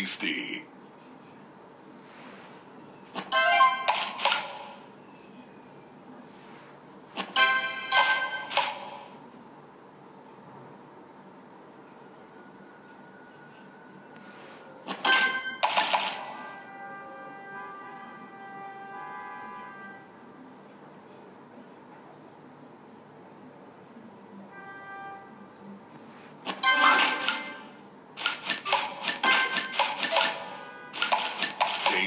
tasty.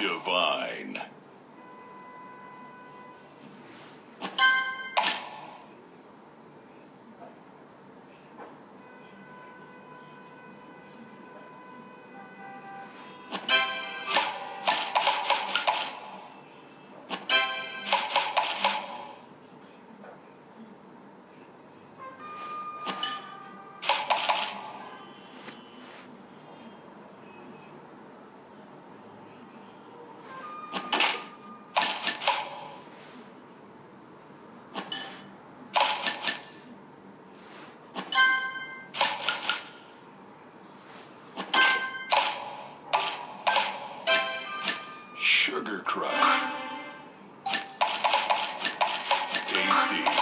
Divine. Sugar Crush. Tasty.